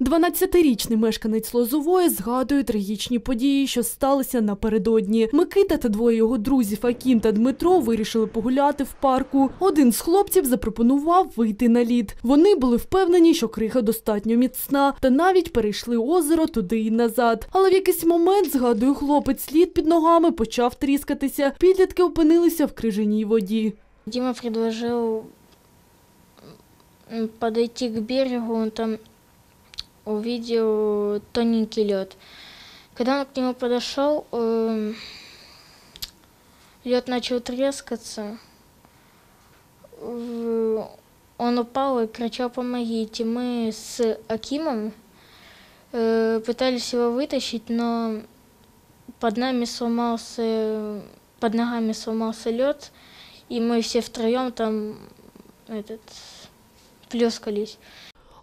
12-річний мешканець Лозової згадує трагічні події, що сталися напередодні. Микита та двоє його друзів Акін та Дмитро вирішили погуляти в парку. Один з хлопців запропонував вийти на лід. Вони були впевнені, що крига достатньо міцна, та навіть перейшли озеро туди і назад. Але в якийсь момент, згадує хлопець, лід під ногами почав тріскатися. Підлітки опинилися в крижаній воді. Дима предложил м, подойти к берегу, он там увидел тоненький лед. Когда он к нему подошел, лед начал трескаться. Он упал и кричал «помогите». Мы с Акимом э, пытались его вытащить, но под нами сломался, под ногами сломался лед, и мы все втроем там этот, плескались.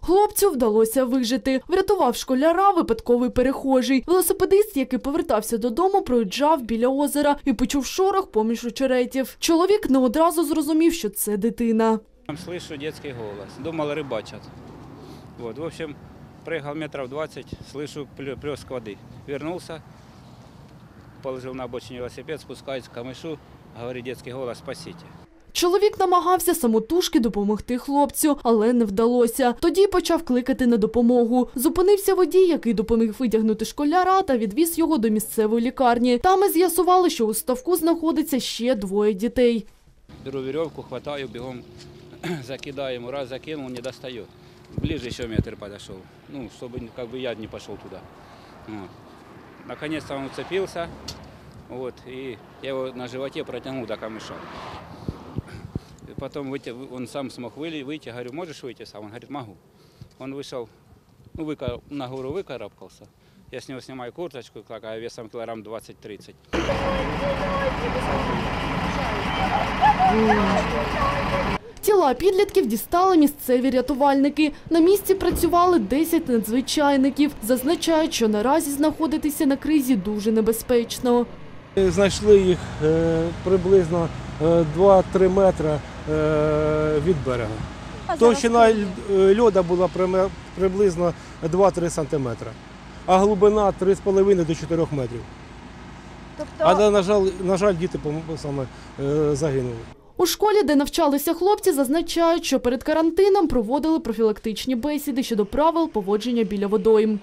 Хлопцю вдалося вижити. Врятував школяра випадковий перехожий. Велосипедист, який повертався додому, проїжджав біля озера і почув шорох поміж очеретів. Чоловік не одразу зрозумів, що це дитина. Там слышу детский голос. Думал, рыбачат. Вот, в общем, проехал метров 20, слышу плё- плеск воды. Вернулся, положил на обочине велосипед, спускаюсь к камышу, говорит детский голос, спасите. Чоловік намагався самотужки допомогти хлопцю, але не вдалося. Тоді почав кликати на допомогу. Зупинився водій, який допоміг витягнути школяра та відвіз його до місцевої лікарні. Там і з'ясували, що у ставку знаходиться ще двоє дітей. Беру веревку, хватаю, бегом закидаю ему, раз закинул, не достает. Ближе еще метр подошел, ну, чтобы как бы я не пошел туда. Вот. Наконец-то он уцепился, вот, и я его на животе протянул до камыша. И потом вытя- он сам смог выли- выйти, говорю, можешь выйти сам? Он говорит, могу. Он вышел, ну, выка- на гору выкарабкался. Я с него снимаю курточку, такая весом килограмм 20-30. Тіла підлітків дістали місцеві рятувальники. На місці працювали 10 надзвичайників. Зазначають, що наразі знаходитися на кризі дуже небезпечно. Знайшли їх е, приблизно е, 2-3 метри е, від берега. Товщина ль- льода була приблизно 2-3 сантиметри, а глибина 3,5 до 4 метрів. Але, на жаль, на жаль, діти саме е, загинули. У школі, де навчалися хлопці, зазначають, що перед карантином проводили профілактичні бесіди щодо правил поводження біля водойм.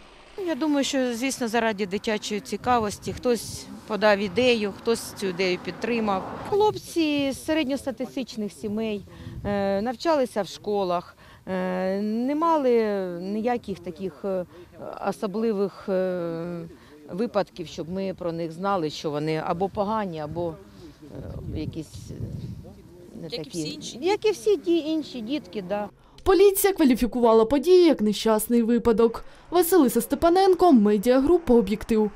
Я думаю, що звісно заради дитячої цікавості хтось подав ідею, хтось цю ідею підтримав. Хлопці з середньостатистичних сімей е, навчалися в школах, е, не мали ніяких таких е, особливих випадків, щоб ми про них знали, що вони або погані, або якісь не такі. Як і всі інші дітки, да. Поліція кваліфікувала події як нещасний випадок. Василиса Степаненко, медіагрупа «Об'єктив».